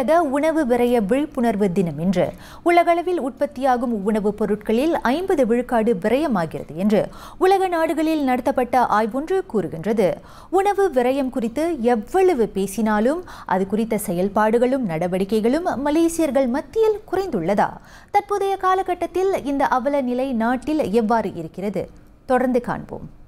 உலக உணவு விரய விழிப்புணர்வு தினம் இன்று. உலகளவில் உற்பத்தியாகும் உணவுப் பொருட்களில் ஐம்பது விழுக்காடு விரயமாகிறது என்று உலக நாடுகளில் நடத்தப்பட்ட ஆய்வொன்று கூறுகின்றது. உணவு விரயம் குறித்து எவ்வளவு பேசினாலும் அது குறித்த செயல்பாடுகளும் நடவடிக்கைகளும் மலேசியர்கள் மத்தியில் குறைந்துள்ளதா? தற்போதைய காலகட்டத்தில் இந்த அவல நிலை நாட்டில் எவ்வாறு இருக்கிறது? தொடர்ந்து காண்போம்.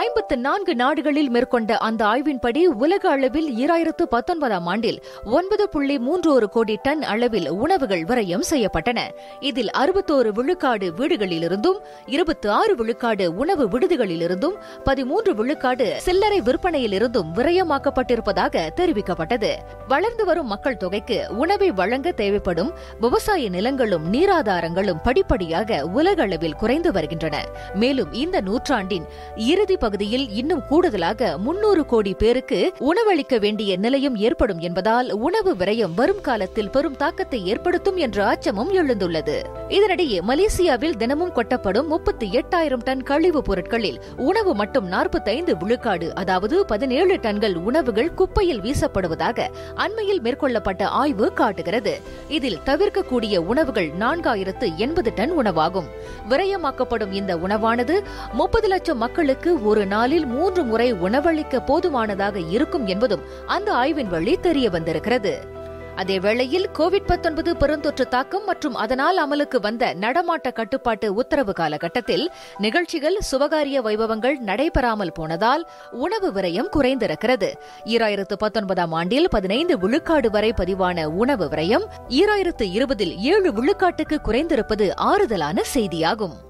ஐம்பத்து நான்கு நாடுகளில் மேற்கொண்ட அந்த ஆய்வின்படி உலக அளவில் ஈராயிரத்து பத்தொன்பதாம் ஆண்டில் ஒன்பது புள்ளி மூன்று ஒரு கோடி டன் அளவில் உணவுகள் விரயம் செய்யப்பட்டன. இதில் அறுபத்தோரு விழுக்காடு வீடுகளிலிருந்தும் இருபத்தி ஆறு விழுக்காடு உணவு விடுதிகளிலிருந்தும் பதிமூன்று விழுக்காடு சில்லறை விற்பனையிலிருந்தும் விரயமாக்கப்பட்டிருப்பதாக தெரிவிக்கப்பட்டது. வளர்ந்து வரும் மக்கள் தொகைக்கு உணவை வழங்க தேவைப்படும் விவசாய நிலங்களும் நீராதாரங்களும் படிப்படியாக உலக அளவில் குறைந்து வருகின்றன. மேலும் இந்த நூற்றாண்டின் இறுதி பகுதியில் இன்னும் கூடுதலாக முன்னூறு கோடி பேருக்கு உணவளிக்க வேண்டிய நிலையம் ஏற்படும் என்பதால் உணவு விரயம் வரும் காலத்தில் பெரும் தாக்கத்தை ஏற்படுத்தும் என்ற அச்சமும் எழுந்துள்ளது. இதனிடையே மலேசியாவில் தினமும் கொட்டப்படும் முப்பத்தி எட்டாயிரம் டன் கழிவுப் பொருட்களில் உணவு மட்டும் நாற்பத்தைந்து விழுக்காடு அதாவது பதினேழு டன்கள் உணவுகள் குப்பையில் வீசப்படுவதாக அண்மையில் மேற்கொள்ளப்பட்ட ஆய்வு காட்டுகிறது. இதில் தவிர்க்கக்கூடிய உணவுகள் நான்காயிரத்து எண்பது டன் உணவாகும். விரயமாக்கப்படும் இந்த உணவானது முப்பது லட்சம் மக்களுக்கு ஒரு நாளில் மூன்று முறை உணவளிக்க போதுமானதாக இருக்கும் என்பதும் அந்த ஆய்வின் வழி தெரிய வந்திருக்கிறது. அதேவேளையில் கோவிட் பத்தொன்பது பெருந்தொற்று தாக்கம் மற்றும் அதனால் அமலுக்கு வந்த நடமாட்ட கட்டுப்பாட்டு உத்தரவு காலகட்டத்தில் நிகழ்ச்சிகள் சுபகாரிய வைபவங்கள் நடைபெறாமல் போனதால் உணவு விரயம் குறைந்திருக்கிறது. ஈராயிரத்து பத்தொன்பதாம் ஆண்டில் பதினைந்து விழுக்காடு வரை பதிவான உணவு விரயம் ஈராயிரத்து இருபதில் ஏழு விழுக்காட்டுக்கு குறைந்திருப்பது ஆறுதலான செய்தியாகும்.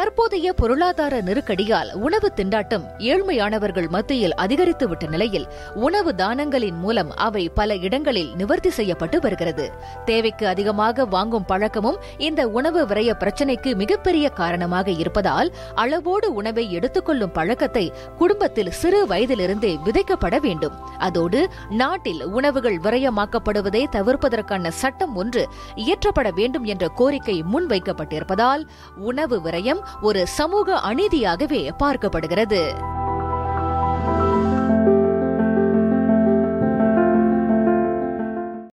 தற்போதைய பொருளாதார நெருக்கடியால் உணவு திண்டாட்டம் ஏழ்மையானவர்கள் மத்தியில் அதிகரித்துவிட்ட நிலையில் உணவு தானங்களின் மூலம் அவை பல இடங்களில் நிவர்த்தி செய்யப்பட்டு வருகிறது. தேவைக்கு அதிகமாக வாங்கும் பழக்கமும் இந்த உணவு விரய பிரச்சினைக்கு மிகப்பெரிய காரணமாக இருப்பதால் அளவோடு உணவை எடுத்துக்கொள்ளும் பழக்கத்தை குடும்பத்தில் சிறு வயதிலிருந்தே விதைக்கப்பட வேண்டும். அதோடு நாட்டில் உணவுகள் விரயமாக்கப்படுவதை தவிர்ப்பதற்கான சட்டம் ஒன்று இயற்றப்பட வேண்டும் என்ற கோரிக்கை முன்வைக்கப்பட்டிருப்பதால் உணவு விரயம் ஒரு சமூக அநீதியாகவே பார்க்கப்படுகிறது.